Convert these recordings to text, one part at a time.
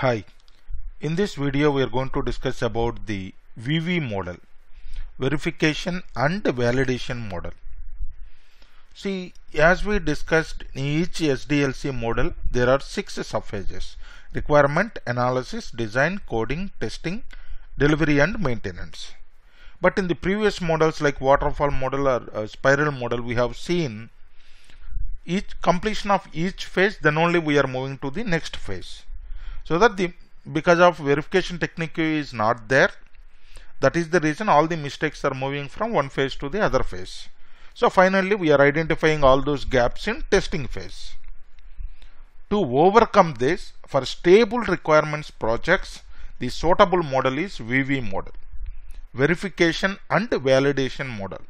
Hi, in this video we are going to discuss about the VV model, verification and validation model. See, as we discussed in each SDLC model, there are six subphases, requirement, analysis, design, coding, testing, delivery and maintenance. But in the previous models like waterfall model or uh, spiral model, we have seen each completion of each phase, then only we are moving to the next phase so that the because of verification technique is not there that is the reason all the mistakes are moving from one phase to the other phase. So finally we are identifying all those gaps in testing phase. To overcome this for stable requirements projects the suitable model is VV model. Verification and validation model.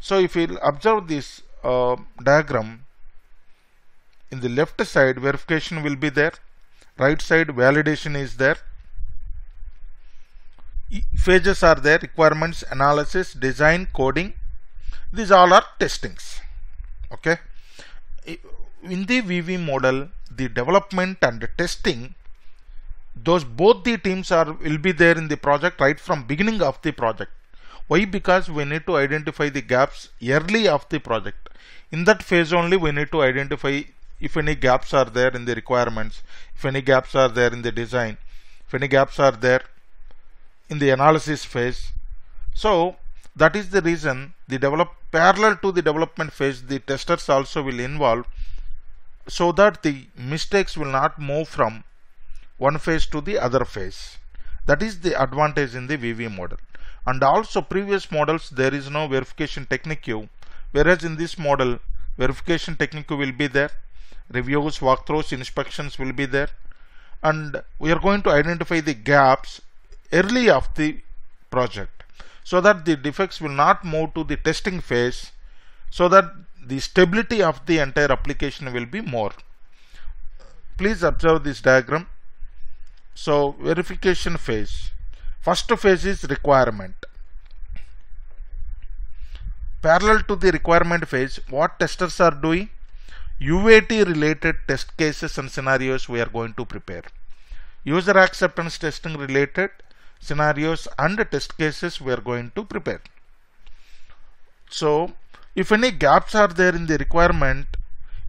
So if you observe this uh, diagram in the left side verification will be there right side validation is there. Phases are there requirements analysis design coding. These all are testings okay? In the VV model the development and the testing those both the teams are will be there in the project right from beginning of the project. Why? Because we need to identify the gaps early of the project. In that phase only we need to identify if any gaps are there in the requirements, if any gaps are there in the design, if any gaps are there in the analysis phase. So that is the reason the develop parallel to the development phase the testers also will involve so that the mistakes will not move from one phase to the other phase. That is the advantage in the VV model. And also previous models there is no verification technique whereas in this model verification technique will be there reviews, walkthroughs, inspections will be there and we are going to identify the gaps early of the project so that the defects will not move to the testing phase so that the stability of the entire application will be more. Please observe this diagram. So verification phase. First phase is requirement. Parallel to the requirement phase, what testers are doing? UAT related test cases and scenarios we are going to prepare. User acceptance testing related scenarios and test cases we are going to prepare. So if any gaps are there in the requirement,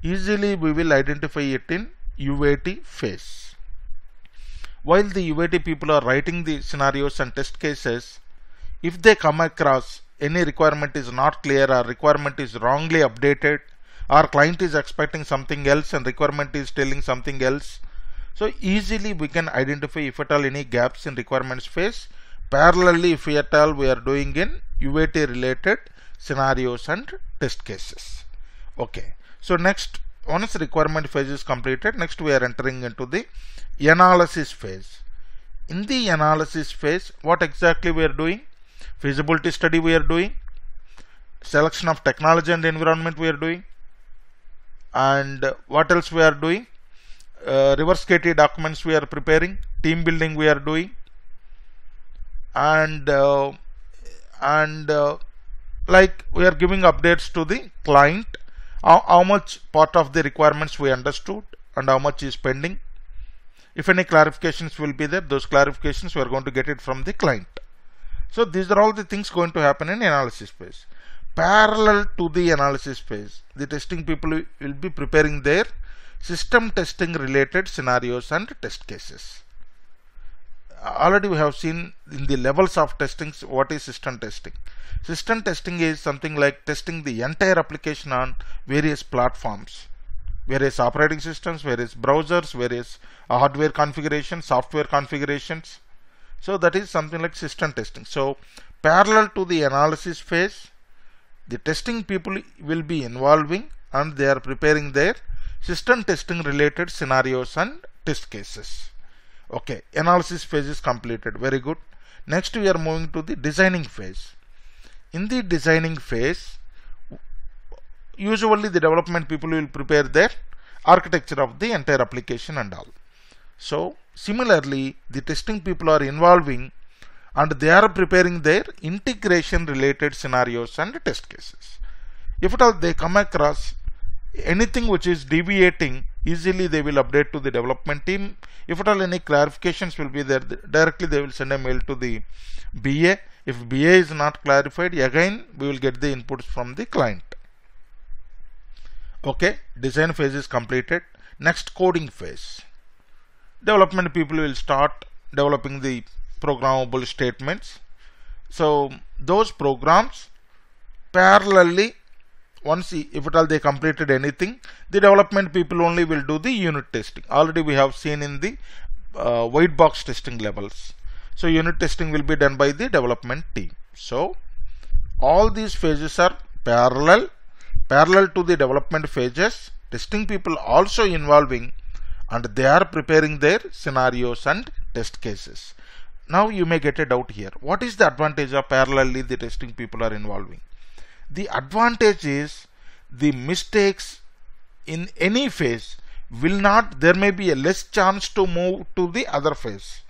easily we will identify it in UAT phase. While the UAT people are writing the scenarios and test cases, if they come across any requirement is not clear or requirement is wrongly updated our client is expecting something else and requirement is telling something else. So easily we can identify if at all any gaps in requirements phase. Parallelly if at all we are doing in UAT related scenarios and test cases. Okay. So next once requirement phase is completed next we are entering into the analysis phase. In the analysis phase what exactly we are doing? Feasibility study we are doing. Selection of technology and environment we are doing and what else we are doing? Uh, reverse KT documents we are preparing team building we are doing. And uh, and uh, like we are giving updates to the client. How, how much part of the requirements we understood and how much is pending. If any clarifications will be there those clarifications we are going to get it from the client. So these are all the things going to happen in analysis phase parallel to the analysis phase. The testing people will be preparing their system testing related scenarios and test cases. Already we have seen in the levels of testing what is system testing? System testing is something like testing the entire application on various platforms. Various operating systems various browsers various hardware configurations software configurations. So that is something like system testing. So parallel to the analysis phase the testing people will be involving and they are preparing their system testing related scenarios and test cases. Okay analysis phase is completed. Very good. Next we are moving to the designing phase. In the designing phase usually the development people will prepare their architecture of the entire application and all. So similarly the testing people are involving and they are preparing their integration related scenarios and test cases. If at all they come across anything which is deviating easily they will update to the development team. If at all any clarifications will be there directly they will send a mail to the BA if BA is not clarified again we will get the inputs from the client. Okay design phase is completed. Next coding phase. Development people will start developing the programmable statements. So those programs parallelly once if at all they completed anything the development people only will do the unit testing. Already we have seen in the uh, white box testing levels. So unit testing will be done by the development team. So all these phases are parallel. Parallel to the development phases testing people also involving and they are preparing their scenarios and test cases now you may get a doubt here what is the advantage of parallelly the testing people are involving the advantage is the mistakes in any phase will not, there may be a less chance to move to the other phase.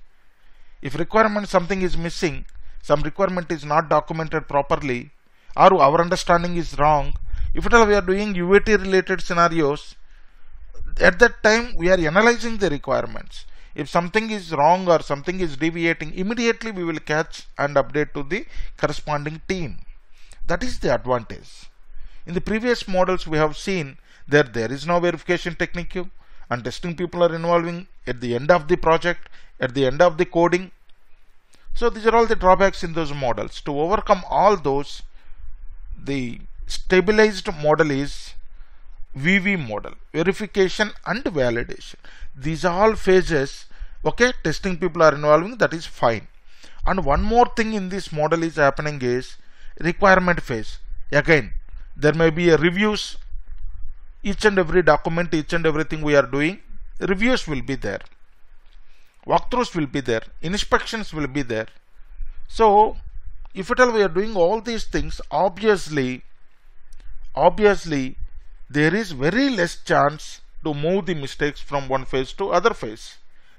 If requirement something is missing, some requirement is not documented properly, or our understanding is wrong, if at all we are doing UAT related scenarios, at that time we are analyzing the requirements. If something is wrong or something is deviating, immediately we will catch and update to the corresponding team. That is the advantage. In the previous models we have seen that there is no verification technique and testing people are involving at the end of the project, at the end of the coding. So these are all the drawbacks in those models. To overcome all those, the stabilized model is VV model, verification and validation. These are all phases, okay, testing people are involving, that is fine. And one more thing in this model is happening is requirement phase. Again there may be a reviews. Each and every document each and everything we are doing reviews will be there. Walkthroughs will be there. Inspections will be there. So if at all we are doing all these things obviously obviously there is very less chance to move the mistakes from one phase to other phase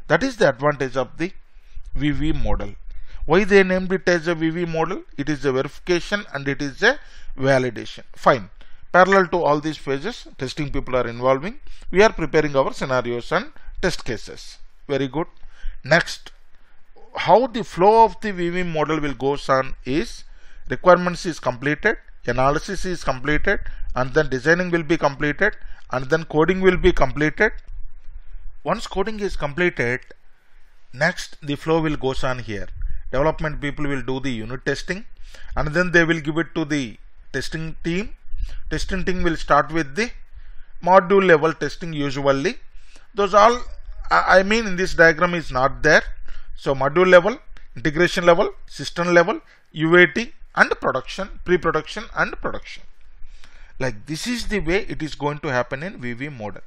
that is the advantage of the VV model why they named it as a VV model? It is a verification and it is a validation. Fine. Parallel to all these phases, testing people are involving. We are preparing our scenarios and test cases. Very good. Next, how the flow of the VV model will goes on is requirements is completed, analysis is completed, and then designing will be completed, and then coding will be completed. Once coding is completed, next the flow will goes on here. Development people will do the unit testing and then they will give it to the testing team. Testing team will start with the module level testing usually. Those all I mean in this diagram is not there. So module level integration level system level UAT and production pre-production and production like this is the way it is going to happen in VV model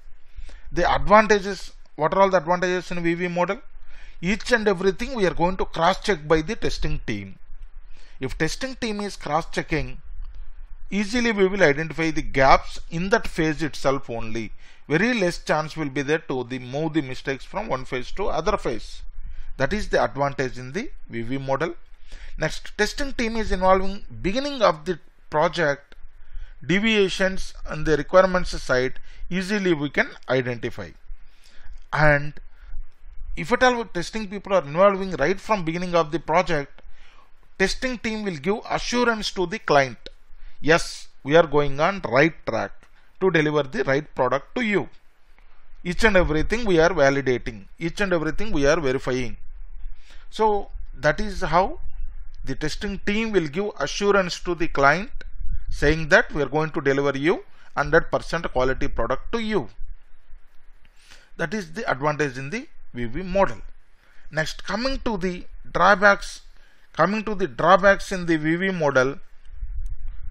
the advantages what are all the advantages in VV model each and everything we are going to cross check by the testing team. If testing team is cross checking, easily we will identify the gaps in that phase itself only. Very less chance will be there to the move the mistakes from one phase to other phase. That is the advantage in the VV model. Next, testing team is involving beginning of the project deviations on the requirements side easily we can identify. And if at all testing people are involving right from beginning of the project testing team will give assurance to the client. Yes we are going on right track to deliver the right product to you. Each and everything we are validating each and everything we are verifying. So that is how the testing team will give assurance to the client saying that we are going to deliver you 100% quality product to you that is the advantage in the VV model. Next, coming to the drawbacks, coming to the drawbacks in the VV model,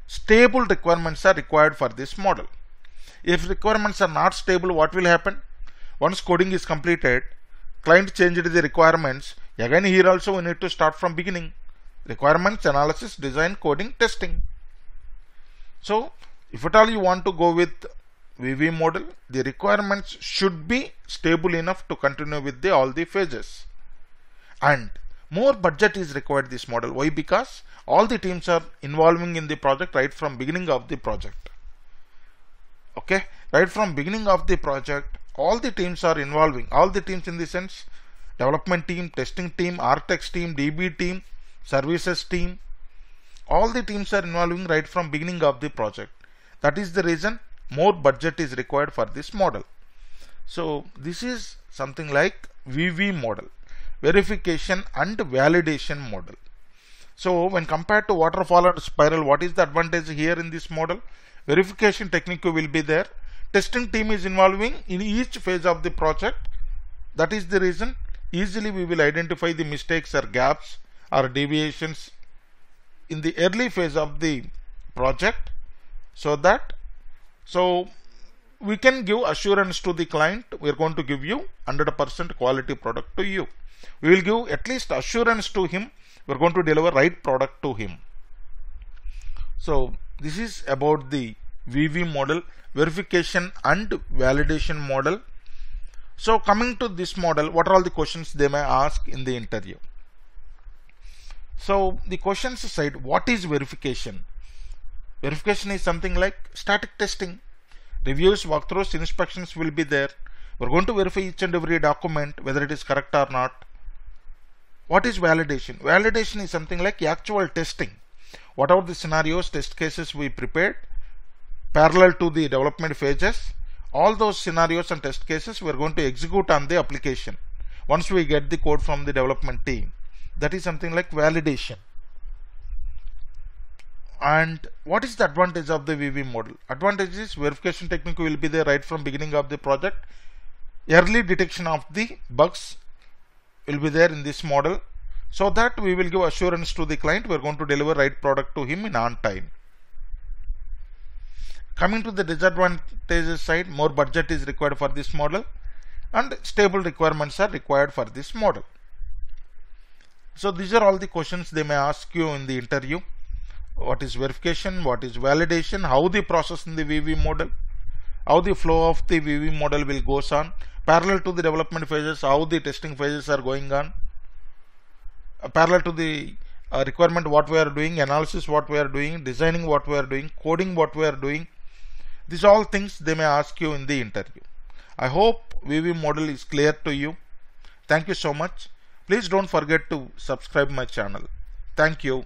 stable requirements are required for this model. If requirements are not stable, what will happen? Once coding is completed, client changed the requirements. Again, here also we need to start from beginning. Requirements, analysis, design, coding, testing. So, if at all you want to go with VV model, the requirements should be stable enough to continue with the, all the phases. And more budget is required this model. Why? Because all the teams are involving in the project right from beginning of the project. Okay, right from beginning of the project, all the teams are involving all the teams in the sense development team testing team architects team db team services team. All the teams are involving right from beginning of the project. That is the reason more budget is required for this model. So this is something like vv model verification and validation model. So when compared to waterfall and spiral what is the advantage here in this model? Verification technique will be there. Testing team is involving in each phase of the project. That is the reason easily we will identify the mistakes or gaps or deviations in the early phase of the project so that so we can give assurance to the client we are going to give you 100% quality product to you. We will give at least assurance to him we are going to deliver right product to him. So this is about the VV model verification and validation model. So coming to this model what are all the questions they may ask in the interview so the questions side what is verification? Verification is something like static testing. Reviews walkthroughs inspections will be there. We're going to verify each and every document whether it is correct or not. What is validation? Validation is something like actual testing. Whatever the scenarios test cases we prepared? Parallel to the development phases all those scenarios and test cases we are going to execute on the application. Once we get the code from the development team that is something like validation. And what is the advantage of the VV model? Advantage is verification technique will be there right from beginning of the project. Early detection of the bugs will be there in this model. So that we will give assurance to the client. We are going to deliver right product to him in on time. Coming to the disadvantages side, more budget is required for this model. And stable requirements are required for this model. So these are all the questions they may ask you in the interview. What is verification? What is validation? How the process in the VV model? How the flow of the VV model will goes on? Parallel to the development phases, how the testing phases are going on? Uh, parallel to the uh, requirement what we are doing, analysis what we are doing, designing what we are doing, coding what we are doing, these all things they may ask you in the interview. I hope VV model is clear to you. Thank you so much. Please don't forget to subscribe my channel. Thank you.